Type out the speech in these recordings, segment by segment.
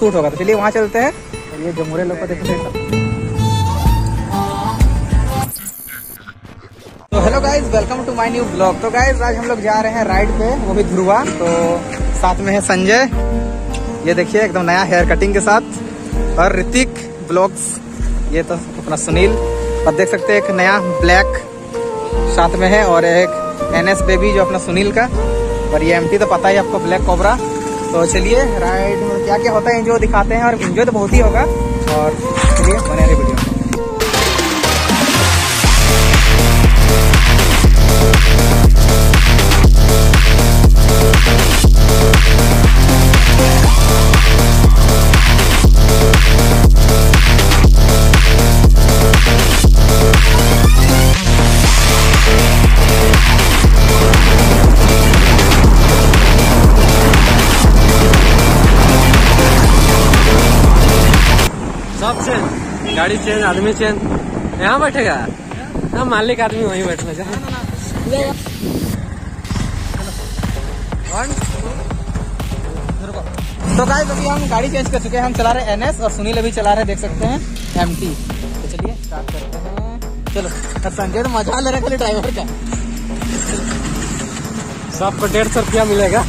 Shoot होगा तो चलिए वहाँ चलते हैं। और ये जमुरे लोग को देखते हैं। तो hello guys welcome to my new blog तो गाइज़ आज हम लोग जा रहे हैं राइड पे, वो भी ध्रुवा। तो साथ में है संजय। ये देखिए, एकदम नया हेयर कटिंग के साथ। और ऋतिक ब्लॉग्स ये तो अपना सुनील। और देख सकते हैं एक नया ब्लैक साथ में है, और एक एन एस बेबी जो अपना सुनील का। और ये एमटी तो पता ही आपको ब्लैक कोबरा तो चलिए राइड में क्या क्या होता है एंजॉय दिखाते हैं और एंजॉय तो बहुत ही होगा। और चलिए, बने रहे वीडियो आदमी चेंज यहाँ बैठेगा? हाँ मालिक आदमी वहीं बैठना चाहे तो गाइस अभी हम गाड़ी चेंज कर चुके हैं। हम चला रहे हैं एनएस और सुनील अभी चला रहे हैं देख सकते हैं एमटी तो चलिए स्टार्ट करते हैं। चलो संजय तो मज़ा ले रहा है ड्राइवर का। सबको डेढ़ सौ रुपया मिलेगा।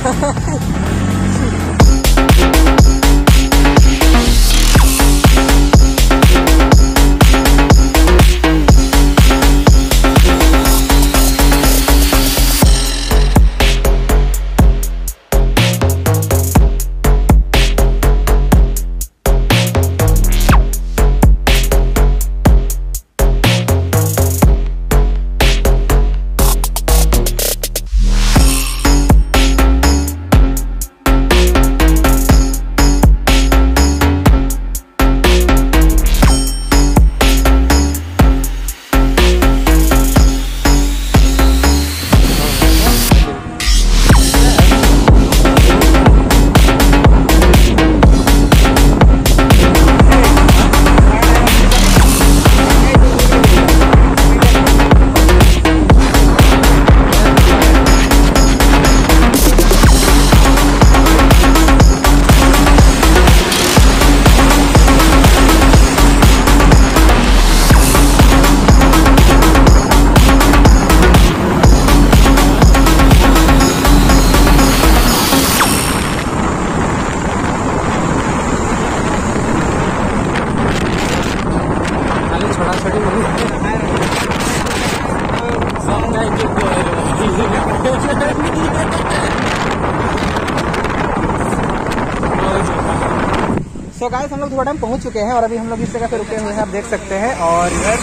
सो गाइस हम लोग थोड़ा टाइम पहुँच चुके हैं और अभी हम लोग इस जगह पे रुके हुए हैं आप देख सकते हैं। और इधर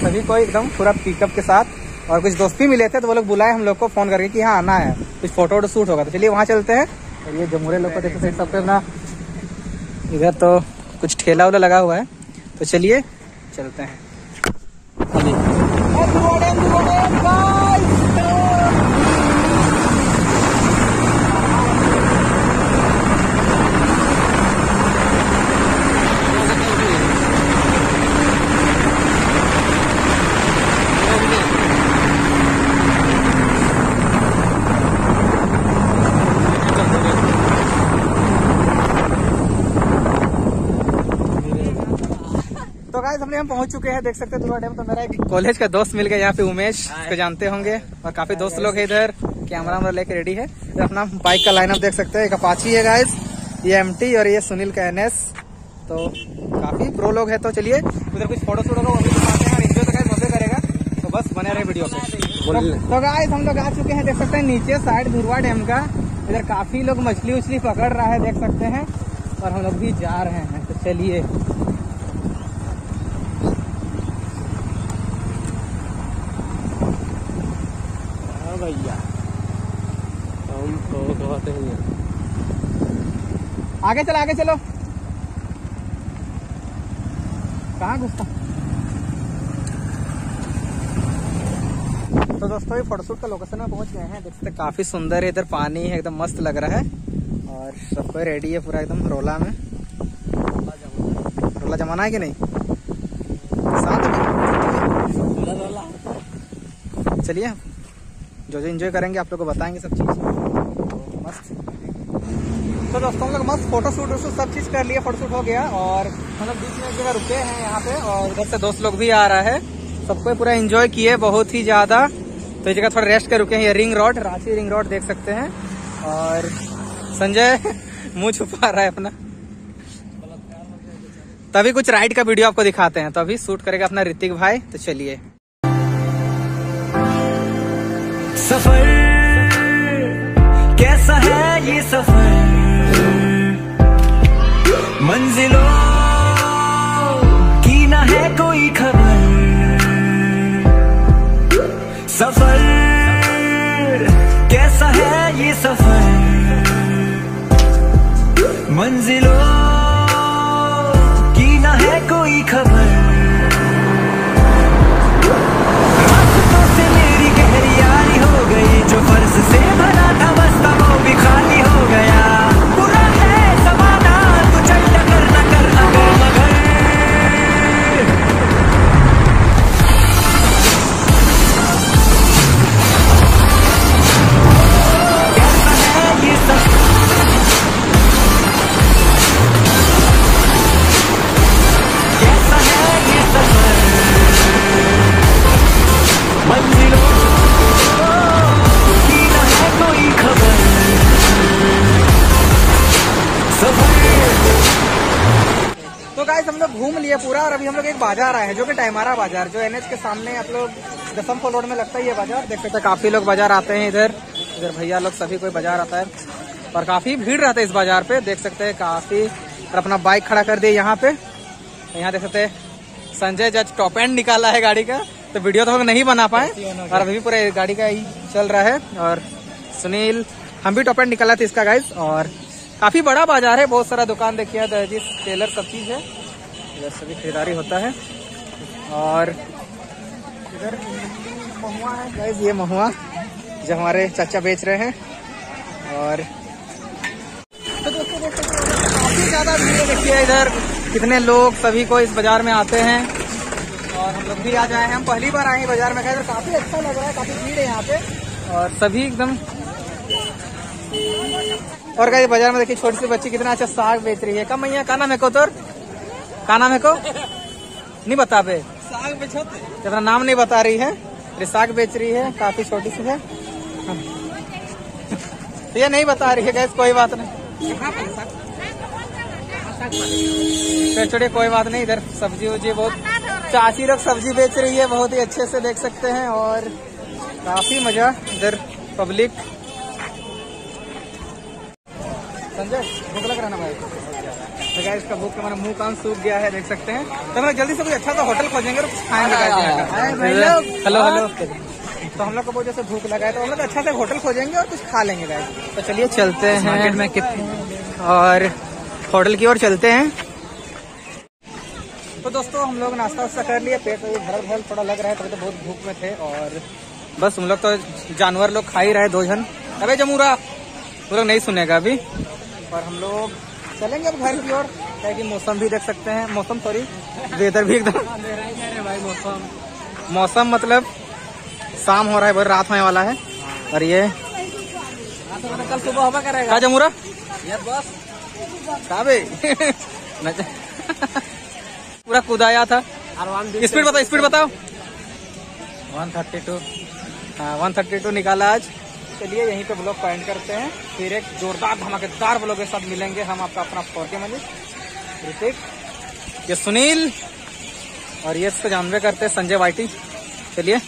सभी को एकदम पूरा पिकअप के साथ और कुछ दोस्त भी मिले थे तो वो लोग बुलाए हम लोग को फ़ोन करके कि हाँ आना है। कुछ फ़ोटो वोटो शूट होगा। तो चलिए वहाँ चलते हैं। और ये जमुरे लोग को देखो साइड सबके अपना इधर तो कुछ ठेला उला लगा हुआ है। तो चलिए चलते हैं तो गाइस हम हम पहुँच चुके हैं देख सकते हैं थोड़ा टाइम तो मेरा एक कॉलेज का दोस्त मिल गया यहाँ पे उमेश को जानते होंगे और काफ़ी दोस्त लोग है इधर कैमरा वैमरा लेके रेडी है। इधर अपना बाइक का लाइनअप देख सकते हैं एक अपाची है गाइस ये एमटी और ये सुनील का एनएस तो काफ़ी प्रो लोग है तो चलिए उधर कुछ फ़ोटो शूट हैं एंजॉय तो गाइस करेगा तो बस बने रहे वीडियो पे। तो गाइस हम लोग आ चुके हैं देख सकते हैं नीचे साइड धुरवा डैम का इधर काफ़ी लोग मछली उछली पकड़ रहा है देख सकते हैं और हम लोग भी जा रहे हैं तो चलिए हाँ भैया हम तो आगे चलो आगे चलो। कहाँ घुसता? तो दोस्तों, ये फोटोशूट का लोकेशन में पहुँच गए हैं। देख सकते काफ़ी सुंदर है, इधर पानी है, एकदम मस्त लग रहा है। और सब कोई रेडी है पूरा, एकदम रोला में। रोला जमाना है कि नहीं? साथ में। चलिए, जो जो एंजॉय करेंगे, आप लोग को बताएँगे सब चीज़। तो दोस्तों हम लोग मस्त फ़ोटो शूट सब चीज़ कर लिए फ़ोटो शूट हो गया और लोग बीच में एक जगह रुके हैं यहाँ पे और उधर से दोस्त लोग भी आ रहा है। सबको पूरा एंजॉय किए, बहुत ही ज़्यादा। तो जगह थोड़ा रेस्ट कर रुके हैं, ये ring road Ranchi ring road देख सकते हैं। और संजय, मुँह छुपा रहा है अपना। तभी कुछ राइड का वीडियो आपको दिखाते हैं। तो अभी शूट करेगा अपना ऋतिक भाई तो चलिए। सफ़र, कैसा है ये सफ़र? है कोई खबर? और अभी हम लोग एक बाज़ार आए हैं जो कि टाइमारा बाज़ार जो एनएच के सामने आप लोग दसम फॉल रोड में लगता है ये बाज़ार। देख सकते हैं काफ़ी लोग बाज़ार आते हैं इधर। इधर भैया लोग सभी कोई बाज़ार आता है। और काफ़ी भीड़ रहता है इस बाज़ार पे देख सकते हैं काफ़ी। और अपना बाइक खड़ा कर दिए यहाँ पे। यहाँ देख सकते हैं संजय जज टॉप एंड निकाला है गाड़ी का। तो वीडियो तो हम नहीं बना पाए और अभी भी पूरे गाड़ी का ही चल रहा है। और सुनील हम भी टॉप एंड निकाला था इसका गाइस और काफ़ी बड़ा बाज़ार है बहुत सारा दुकान देखिए टेलर सब चीज़ है। इधर सभी खरीदारी होता है। और इधर महुआ है गाइस ये महुआ जो हमारे चाचा बेच रहे हैं। और तो दोस्तों काफ़ी ज़्यादा भीड़ है, देखिए इधर कितने लोग सभी को इस बाज़ार में आते हैं। और हम लोग भी आ जाए हैं, हम पहली बार आए हैं बाज़ार में। गए काफ़ी अच्छा लग रहा है, काफ़ी भीड़ है यहाँ पे। और सभी एकदम और कहीं बाज़ार में देखिए छोटी सी बच्ची कितना अच्छा साग बेच रही है। कम मैया का नाम है को तोर का नाम है को? नहीं बता पे साग बेचोते। अपना नाम नहीं बता रही है? ये साग बेच रही है काफ़ी छोटी सी है। हाँ। तो ये नहीं बता रही है गैस कोई बात नहीं। फिर छोड़िए कोई बात नहीं इधर सब्ज़ी वब्जी बहुत चाची लोग सब्ज़ी बेच रही है बहुत ही अच्छे से देख सकते हैं और काफ़ी मज़ा इधर पब्लिक। संजय भूख लग रहा ना भाई? तो इसका भूख हमारा मुँह कान सूख गया है देख सकते हैं। तो हम लोग जल्दी से कोई अच्छा सा होटल खोजेंगे और कुछ खाएँगे guys हेलो हेलो। तो हम लोग को बहुत जैसे भूख लगा है तो हम लोग अच्छा से होटल खोजेंगे और कुछ खा लेंगे गाइस तो चलिए चलते हैं। मार्केट में कितने और होटल की ओर चलते हैं। तो दोस्तों हम लोग नाश्ता वास्ता कर लिए पेट भर भर थोड़ा लग रहा है तभी तो बहुत भूख में थे और बस हम लोग तो जानवर लोग खा ही रहे दो जन। अबे जमूरा वो लोग नहीं सुनेगा अभी। और हम लोग चलेंगे अब घर की ओर। क्या कि मौसम भी देख सकते हैं। मौसम सॉरी वेदर भी एकदम भाई मौसम मौसम मतलब शाम हो रहा है बहुत रात होने वाला है। और ये कल सुबह होगा करेगा जमूरा? यार बस का पूरा कुदाया था। स्पीड बताओ स्पीड बताओ। वन थर्टी टू हाँ वन थर्टी टू निकाला आज। चलिए यहीं पे ब्लॉग पॉइंट करते हैं। फिर एक जोरदार धमाकेदार ब्लॉग के साथ मिलेंगे हम आपका अपना फोर के मलिक ऋतिक ये सुनील। और ये इसको जानवे करते हैं संजय वाइटी चलिए।